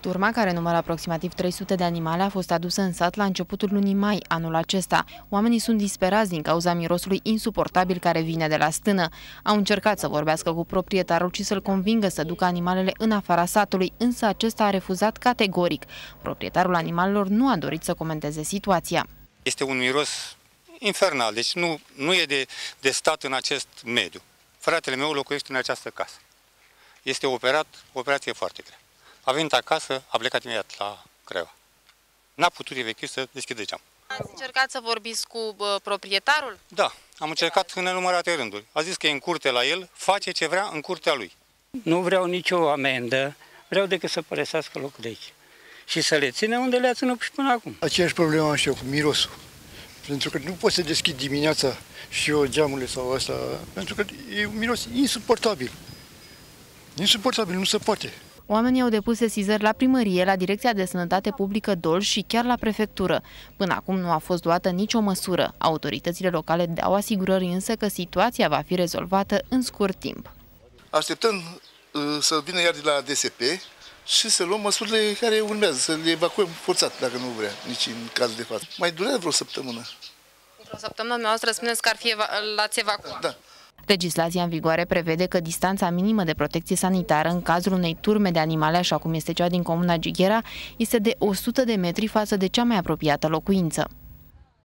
Turma, care numără aproximativ 300 de animale, a fost adusă în sat la începutul lunii mai anul acesta. Oamenii sunt disperați din cauza mirosului insuportabil care vine de la stână. Au încercat să vorbească cu proprietarul și să-l convingă să ducă animalele în afara satului, însă acesta a refuzat categoric. Proprietarul animalelor nu a dorit să comenteze situația. Este un miros infernal, deci nu, nu e de, de stat în acest mediu. Fratele meu locuiește în această casă. Este operat, o operație foarte grea. A venit acasă, a plecat imediat la Craiova. N-a putut vechi să deschide geam. Ați încercat să vorbiți cu uh, proprietarul? Da, am încercat în nenumărate rânduri. A zis că e în curte la el, face ce vrea în curtea lui. Nu vreau nicio amendă, vreau decât să părăsească locul de aici. Și să le ține unde le-a ținut și până acum. Aceeași problemă am și eu cu mirosul. Pentru că nu pot să deschid dimineața și eu geamurile sau asta, pentru că e un miros insuportabil. Insuportabil, nu se poate. Oamenii au depus sesizări la primărie, la Direcția de Sănătate Publică Dolj și chiar la prefectură. Până acum nu a fost luată nicio măsură. Autoritățile locale dau asigurări însă că situația va fi rezolvată în scurt timp. Așteptăm uh, să vină iar de la DSP și să luăm măsurile care urmează, să le evacuăm forțat, dacă nu vrea, nici în caz de față. Mai durează vreo săptămână. Într-o săptămână dumneavoastră spuneți că ar fi l-ați evacuat. Da. Legislația în vigoare prevede că distanța minimă de protecție sanitară în cazul unei turme de animale, așa cum este cea din comuna Gighera, este de 100 de metri față de cea mai apropiată locuință.